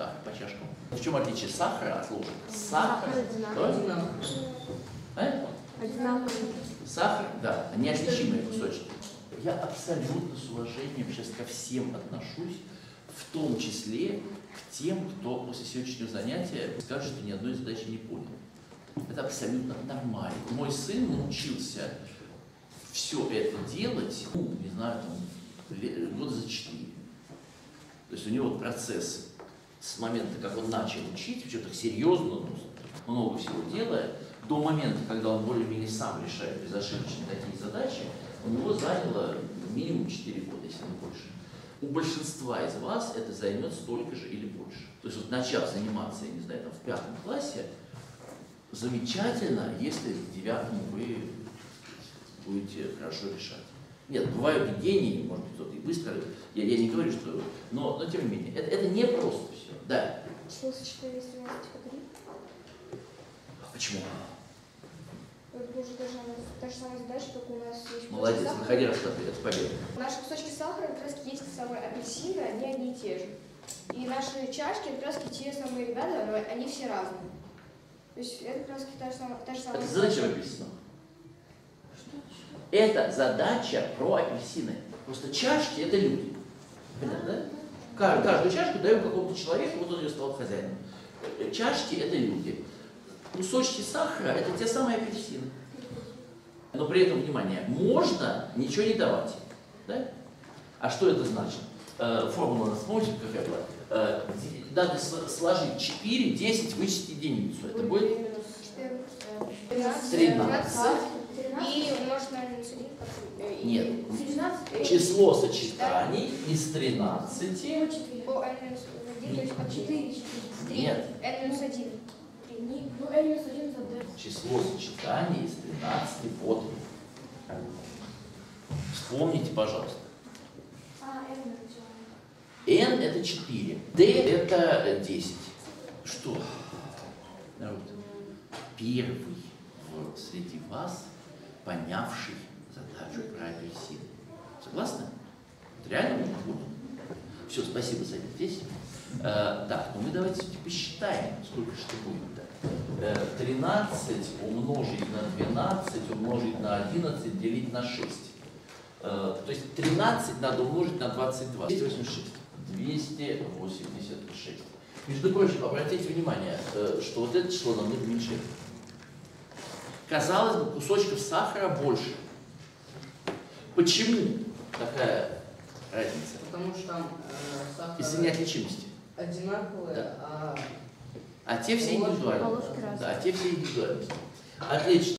Сахар по чашкам. В чем отличие сахара от ложек? Сахар. одинаковый. Что? А? Одинаковый. Сахар, да, неотличимые кусочки. Я абсолютно с уважением сейчас ко всем отношусь, в том числе к тем, кто после сегодняшнего занятия скажет, что ни одной задачи не понял. Это абсолютно нормально. Мой сын научился все это делать, ну, не знаю, там, года за четыре. То есть у него процесс с момента, как он начал учить, причем так серьезно, ну, много всего делая, до момента, когда он более-менее сам решает безошибочно такие задачи, у него заняло минимум 4 года, если не больше. У большинства из вас это займет столько же или больше. То есть вот начав заниматься, я не знаю, там, в пятом классе, замечательно, если к девятому вы будете хорошо решать. Нет, бывают и гении, может быть, кто-то и быстро. Я, я не говорю, что... Но, но тем не менее, это, это не просто все. Да. Число сочетания из 13 по 3. Почему? Это уже та же, самая- та же самая задача, только у нас есть Молодец, выходи, рассказывай, это победа. Наши кусочки сахара как раз есть те самые апельсины, они одни и те же. И наши чашки как раз те самые ребята, но они все разные. То есть это как раз та же самая, та же самая Это задача апельсина. Это задача про апельсины. Просто чашки это люди. Каждую чашку даем какому-то человеку, вот он ее стал хозяином. Чашки это люди. Кусочки сахара это те самые апельсины. Но при этом, внимание, можно ничего не давать. Да? А что это значит? Э, Формула у нас помните, какая была? Надо сложить 4, 10, вычесть единицу. Это будет 13, 13. и умножить на 1 и Нет. 13 число сочетаний из 13. по n минус 1, то есть по 4. Нет. n минус 1. Ну, n минус 1 за d. Число сочетаний из 13 по 3. Вспомните, пожалуйста. А, n это 4. d это 10. Что? Народ, первый среди вас, понявший задачу про апельсины. Согласны? Вот реально мы поняли? Все, спасибо, садитесь. Э, так, ну мы давайте посчитаем, сколько же будет. Э, 13 умножить на 12, умножить на 11, делить на 6. Э, то есть 13 надо умножить на 22. 286. 286. Между прочим, обратите внимание, э, что вот это число намного меньше. Казалось бы, кусочков сахара больше. Почему такая разница? Потому что там э, сахар Из-за неотличимости. одинаковые, Да. а А те все индивидуальные. Да, а те все индивидуальные. Отлично.